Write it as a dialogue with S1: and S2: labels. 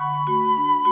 S1: Música